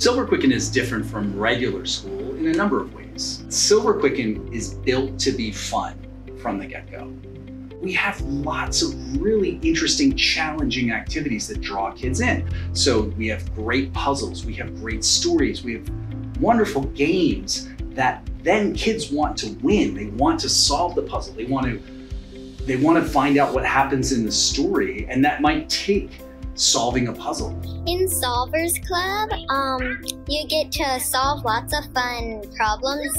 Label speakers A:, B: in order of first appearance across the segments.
A: Silverquicken is different from regular school in a number of ways. Silverquicken is built to be fun from the get-go. We have lots of really interesting, challenging activities that draw kids in. So we have great puzzles, we have great stories, we have wonderful games that then kids want to win. They want to solve the puzzle. They want to they want to find out what happens in the story and that might take solving a puzzle.
B: In Solvers Club, um, you get to solve lots of fun problems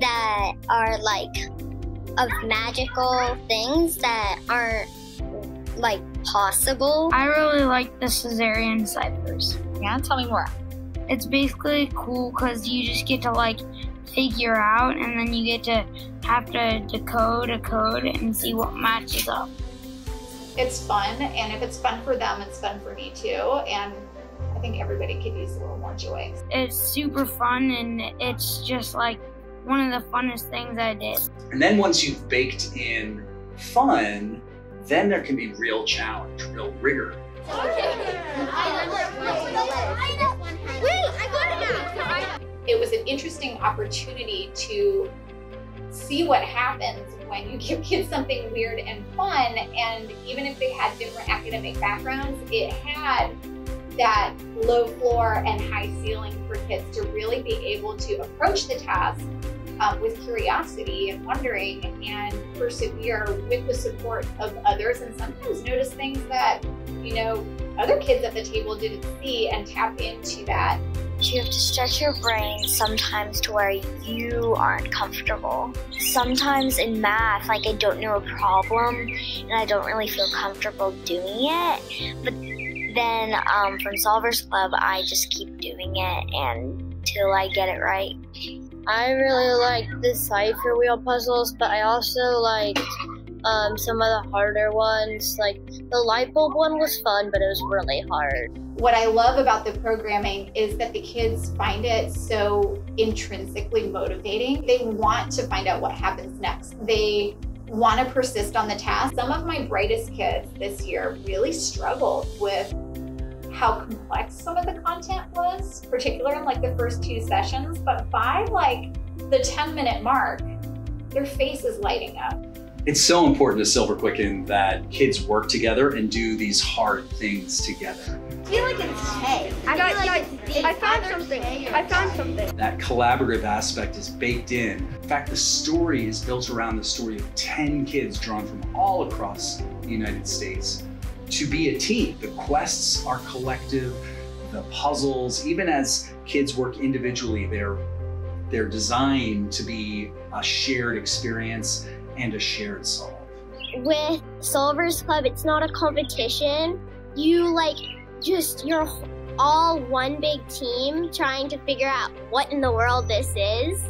B: that are like of magical things that aren't like possible.
C: I really like the Caesarean ciphers.
D: Yeah, tell me more.
C: It's basically cool because you just get to like figure out and then you get to have to decode a code and see what matches up.
D: It's fun, and if it's fun for them, it's fun for me too. And I think everybody could use a little more joy.
C: It's super fun and it's just like one of the funnest things I did.
A: And then once you've baked in fun, then there can be real challenge, real rigor.
D: It was an interesting opportunity to see what happens when you give kids something weird and fun. And even if they had different academic backgrounds, it had that low floor and high ceiling for kids to really be able to approach the task um, with curiosity and wondering and persevere with the support of others and sometimes notice things that, you know, other kids at the table didn't see and tap into that.
B: You have to stretch your brain sometimes to where you aren't comfortable. Sometimes in math, like I don't know a problem and I don't really feel comfortable doing it. But then um, from Solvers Club, I just keep doing it until I get it right.
E: I really like the cipher wheel puzzles, but I also like um, some of the harder ones. Like the light bulb one was fun, but it was really hard.
D: What I love about the programming is that the kids find it so intrinsically motivating. They want to find out what happens next. They want to persist on the task. Some of my brightest kids this year really struggled with how complex some of the content was, particularly in like the first two sessions. But by like the 10 minute mark, their face is lighting up.
A: It's so important to Silverquicken that kids work together and do these hard things together.
F: I feel like it's K. I
G: guys,
F: feel like
G: guys, I found something. I found something.
A: That collaborative aspect is baked in. In fact, the story is built around the story of 10 kids drawn from all across the United States to be a team. The quests are collective, the puzzles, even as kids work individually, they're they're designed to be a shared experience and a shared solve.
B: With Solvers Club, it's not a competition. You like just you're all one big team trying to figure out what in the world this is.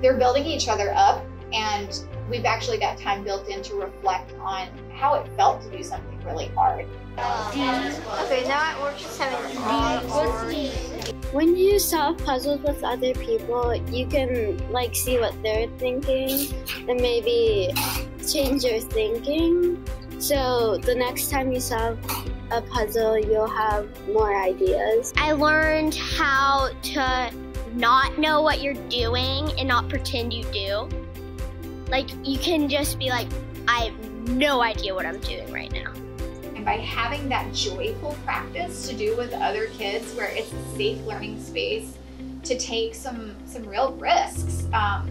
D: They're building each other up and we've actually got time built in to reflect on how it felt to do something really hard.
F: Okay, now it works seven. What's D?
E: When you solve puzzles with other people, you can like see what they're thinking and maybe change your thinking. So the next time you solve a puzzle, you'll have more ideas.
B: I learned how to not know what you're doing and not pretend you do. Like you can just be like, I have no idea what I'm doing right now.
D: And by having that joyful practice to do with other kids where it's a safe learning space to take some, some real risks um,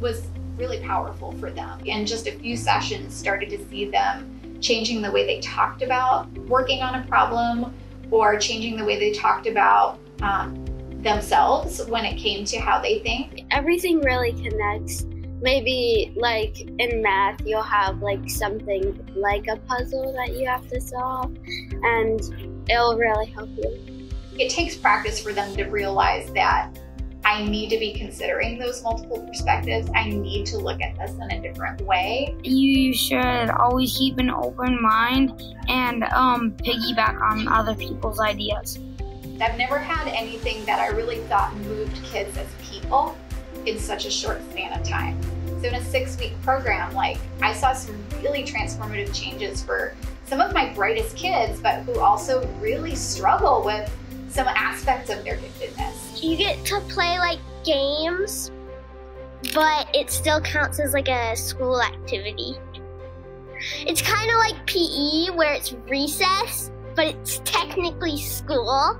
D: was really powerful for them. In just a few sessions, started to see them changing the way they talked about working on a problem or changing the way they talked about um, themselves when it came to how they think.
E: Everything really connects. Maybe like in math, you'll have like something like a puzzle that you have to solve, and it'll really help you.
D: It takes practice for them to realize that I need to be considering those multiple perspectives. I need to look at this in a different way.
C: You should always keep an open mind and um, piggyback on other people's ideas.
D: I've never had anything that I really thought moved kids as people in such a short span of time. So in a six week program, like I saw some really transformative changes for some of my brightest kids, but who also really struggle with some aspects of their giftedness.
B: You get to play like games, but it still counts as like a school activity. It's kind of like PE where it's recess, but it's technically school.